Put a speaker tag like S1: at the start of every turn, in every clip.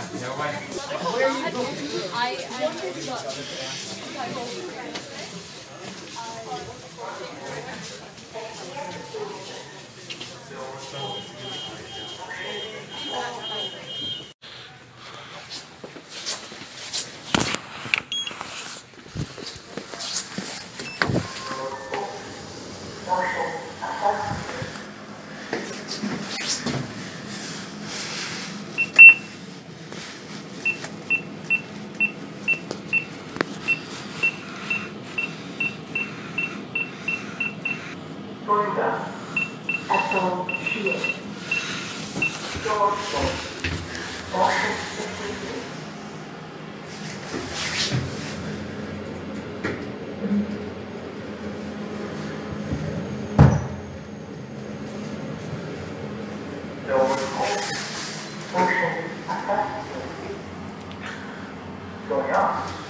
S1: Where are you going? I, I
S2: Bulga,
S1: Ethel Sheehan,
S2: George Going up.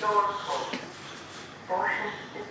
S2: Door code.
S1: Motion is